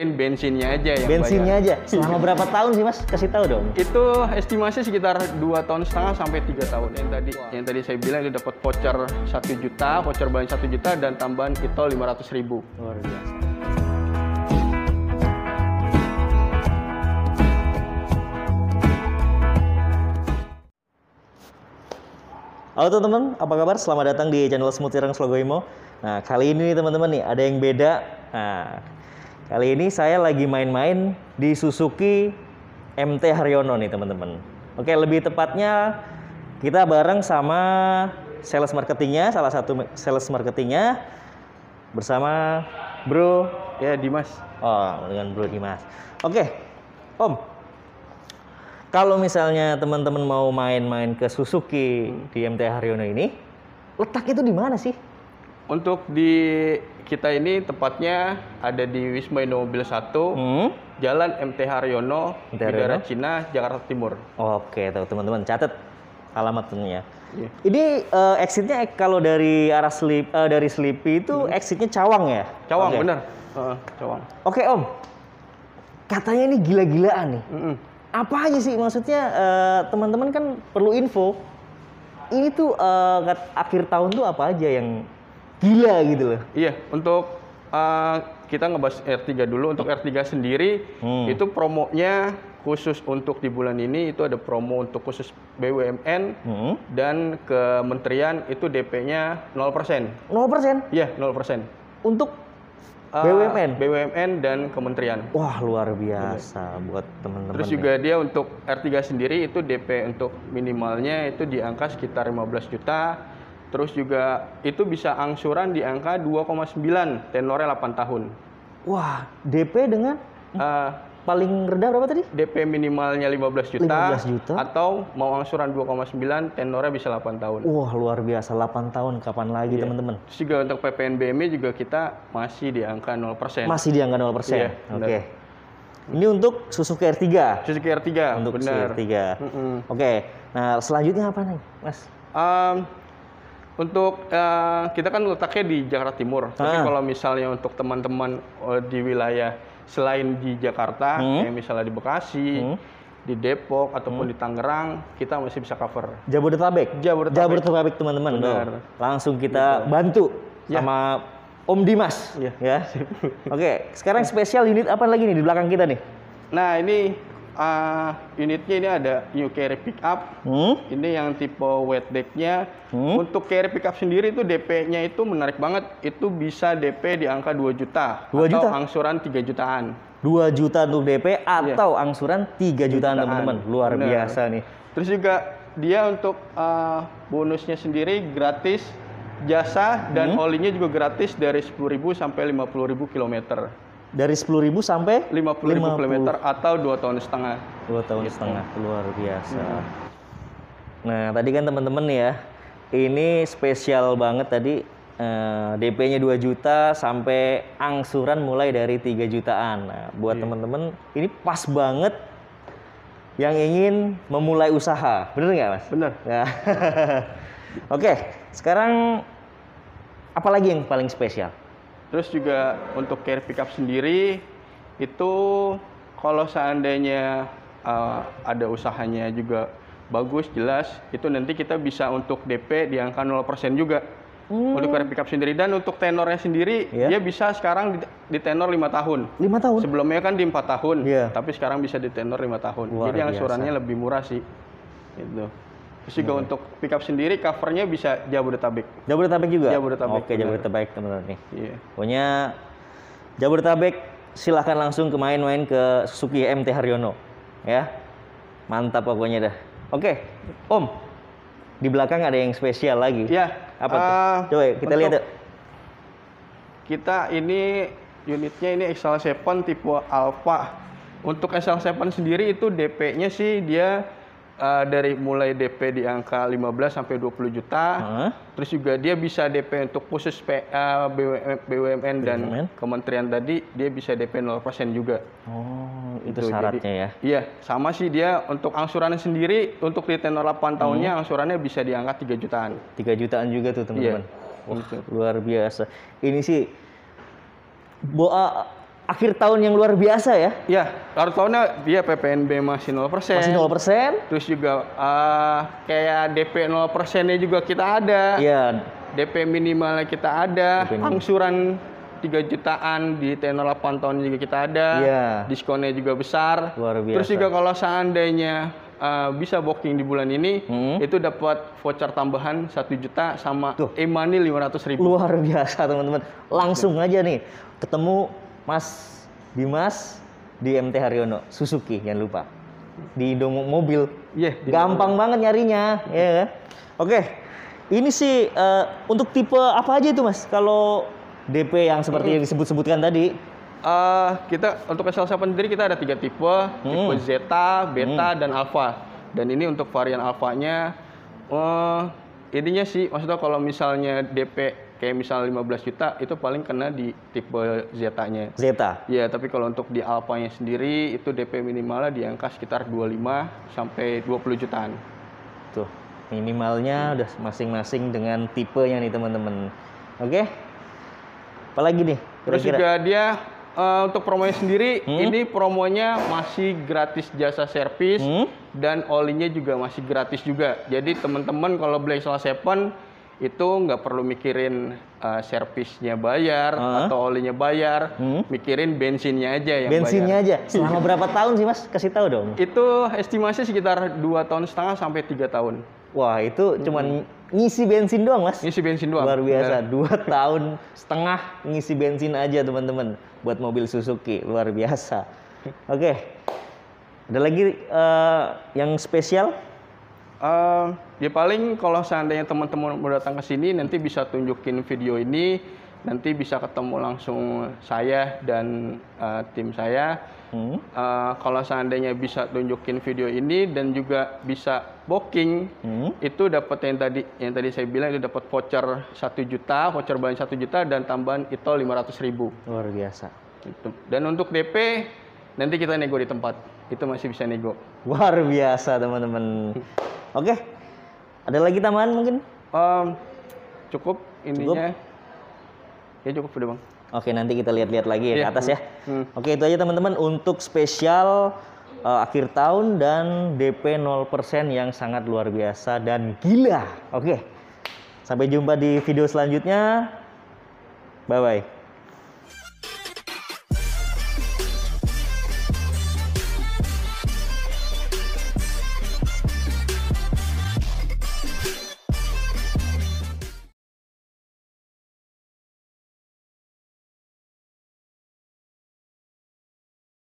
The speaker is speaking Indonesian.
bensinnya aja yang Bensinnya bayar. aja. Selama berapa tahun sih mas? Kasih tahu dong. Itu estimasi sekitar 2 tahun setengah sampai 3 tahun yang tadi. Yang tadi saya bilang itu dapat voucher 1 juta, voucher bahan 1 juta dan tambahan kitol 500 ribu. Luar biasa. Halo teman-teman, apa kabar? Selamat datang di channel Smooth Irang Slogoimo. Nah, kali ini nih teman-teman nih, ada yang beda. Nah, kali ini saya lagi main-main di Suzuki MT Haryono nih teman-teman. Oke, lebih tepatnya kita bareng sama sales marketingnya, salah satu sales marketingnya bersama Bro Ya Dimas, Oh, dengan Bro Dimas. Oke, Om. Kalau misalnya teman-teman mau main-main ke Suzuki di MT Haryono ini, letak itu di mana sih? untuk di kita ini tepatnya ada di Wisma Indomobil 1, Hmm? Jalan MT Haryono. Bidara Cina, Jakarta Timur. Oke, tuh teman-teman catat alamatnya. Iya. Ini eh, exitnya kalau dari arah Slip eh, dari Sleepy itu exitnya Cawang ya? Cawang, Oke. bener. Heeh, Cawang. Oke, Om. Katanya ini gila-gilaan nih. Mm-mm. apa aja sih maksudnya eh, teman-teman kan perlu info ini tuh kat- akhir tahun tuh apa aja yang gila gitu loh Iya, untuk uh, kita ngebahas R3 dulu. Untuk R3 sendiri, Hmm. itu promonya khusus untuk di bulan ini itu ada promo untuk khusus BUMN hmm. dan kementerian itu DP-nya 0%. 0% Iya, 0%. untuk Uh, BUMN BUMN dan kementerian. wah luar biasa buat teman-teman Terus nih. juga dia untuk R3 sendiri itu DP untuk minimalnya itu di angka sekitar 15 juta. Terus juga itu bisa angsuran di angka 2,9 tenornya 8 tahun. wah DP dengan Uh, paling rendah berapa tadi DP minimalnya 15 juta, 15 juta. atau mau angsuran 2,9 tenornya bisa 8 tahun. wah luar biasa 8 tahun kapan lagi Iya. teman-teman Terus juga untuk PPNBM juga kita masih di angka 0%. masih di angka 0% Iya, oke benar. ini untuk Suzuki R3 Suzuki R3, untuk benar. Suzuki R3 Mm-mm. oke nah selanjutnya apa nih mas Um, untuk eh, kita kan letaknya di Jakarta Timur, tapi Ah. kalau misalnya untuk teman-teman eh, di wilayah selain di Jakarta, Hmm. kayak misalnya di Bekasi, Hmm. di Depok ataupun di Tangerang, kita masih bisa cover. Jabodetabek. Jabodetabek. Jabodetabek teman-teman. Benar. Langsung kita bantu Ya. sama Om Dimas. Iya. Ya. Oke, sekarang spesial unit apa lagi nih di belakang kita nih? Nah ini eh, unitnya ini ada new carry pickup. Hmm? Ini yang tipe wet decknya. Hmm? Untuk carry pickup sendiri itu DP-nya itu menarik banget. Itu bisa DP di angka 2 juta. 2 atau juta? angsuran 3 jutaan. 2 juta untuk DP atau angsuran 3 jutaan Jutaan. teman-teman. Luar Benar. biasa nih. Terus juga dia untuk eh, bonusnya sendiri gratis jasa dan Hmm? olinya juga gratis dari 10.000 sampai 50.000 kilometer. Dari 10.000 sampai 50.000 50. kilometer atau 2 tahun setengah. 2 tahun setengah. Luar biasa. Hmm. Nah, tadi kan teman-teman ya. Ini spesial banget tadi eh, DP-nya 2 juta sampai angsuran mulai dari 3 jutaan. Nah, buat Iya. teman-teman ini pas banget yang ingin memulai usaha. Bener nggak, Mas? Bener. Ya. Oke, sekarang apa lagi yang paling spesial? Terus juga untuk carry pickup sendiri itu kalau seandainya uh, ada usahanya juga bagus jelas itu nanti kita bisa untuk DP di angka 0% juga. Untuk carry pickup sendiri dan untuk tenornya sendiri Iya. dia bisa sekarang di, di tenor 5 tahun. 5 tahun. Sebelumnya kan di 4 tahun, Iya. tapi sekarang bisa di tenor 5 tahun. Luar Jadi angsurannya lebih murah sih. Gitu. Terus juga untuk pickup sendiri covernya bisa Jabodetabek. Jabodetabek juga? Jabodetabek, Oke, benar. Jabodetabek teman-teman nih. Iya. Pokoknya Jabodetabek silahkan langsung ke main-main ke Suzuki MT Haryono ya mantap pokoknya dah oke Om di belakang ada yang spesial lagi Iya. apa tuh eh, coba kita lihat yuk. Kita ini unitnya ini XL7 tipe Alpha. Untuk XL7 sendiri itu DP-nya sih dia eh, dari mulai DP di angka 15 sampai 20 juta. Hah? Terus juga dia bisa DP untuk khusus P- eh, BUMN, BUMN dan BUMN. kementerian tadi dia bisa DP 0% juga. oh itu Gitu, syaratnya jadi- ya Iya, sama sih dia untuk angsurannya sendiri untuk di tenor 8 tahunnya Hmm. angsurannya bisa di angka 3 jutaan. 3 jutaan juga tuh teman-teman Iya. Wah, luar biasa ini sih Boa akhir tahun yang luar biasa ya. Ya, kartu tahunnya dia PPNB masih 0%. Masih 0%. Terus juga eh, kayak DP 0%-nya juga kita ada. Iya. DP minimalnya kita ada. DP. Angsuran 3 jutaan di tenor 8 tahun juga kita ada. Iya. Diskonnya juga besar. Luar biasa. Terus juga kalau seandainya eh, bisa booking di bulan ini, Hmm. itu dapat voucher tambahan 1 juta sama Tuh. e-money 500 ribu. Luar biasa teman-teman. Langsung aja nih ketemu Mas Dimas di MT Haryono Suzuki jangan lupa. Di Indo Mobil. Di- Gampang banget nyarinya, ya kan? Oke. Ini sih eh, untuk tipe apa aja itu Mas? Kalau DP yang seperti yang disebut-sebutkan tadi. Eh, kita untuk SL7 sendiri kita ada tiga tipe, tipe Hmm. Zeta, Beta, dan Alpha. Dan ini untuk varian Alphanya, eh intinya sih, maksudnya kalau misalnya DP kayak misalnya 15 juta, itu paling kena di tipe Zeta-nya. Zeta. Ya, tapi kalau untuk di Alphanya sendiri, itu DP minimalnya di angka sekitar 25 sampai 20 jutaan. Tuh, minimalnya udah masing-masing dengan tipenya nih teman-teman. Oke. Apalagi nih? Terus Kira-kira? juga dia eh, untuk promonya sendiri, Hmm? ini promonya masih gratis jasa servis Hmm? dan olinya juga masih gratis juga. Jadi teman-teman kalau beli Excel 7 itu nggak perlu mikirin eh, servisnya bayar Hah? atau olinya bayar, Hmm? mikirin bensinnya aja yang Bensinnya bayar. aja. Selama berapa tahun sih Mas? Kasih tahu dong. Itu estimasi sekitar dua tahun setengah sampai tiga tahun. Wah, itu cuman ngisi bensin doang, Mas. Ngisi bensin doang. Luar biasa. Dua tahun setengah ngisi bensin aja, teman-teman. Buat mobil Suzuki. Luar biasa. Oke. Ada lagi eh, yang spesial? Eh, ya paling kalau seandainya teman-teman mau datang ke sini nanti bisa tunjukin video ini, nanti bisa ketemu langsung saya dan eh, tim saya. Hmm? Eh, kalau seandainya bisa tunjukin video ini dan juga bisa booking, Hmm? itu dapat yang tadi yang tadi saya bilang itu dapat voucher 1 juta, voucher bahan 1 juta dan tambahan itu 500 ribu. Luar biasa. Gitu. Dan untuk DP nanti kita nego di tempat, itu masih bisa nego. Luar biasa, teman-teman. Oke. Ada lagi tambahan mungkin? Em, cukup ininya. Ya cukup udah bang. Oke, nanti kita lihat-lihat lagi ya Iya, ke atas ya. hmm. Oke, itu aja teman-teman untuk spesial eh, akhir tahun dan DP 0% yang sangat luar biasa dan gila. Oke. Sampai jumpa di video selanjutnya. Bye bye.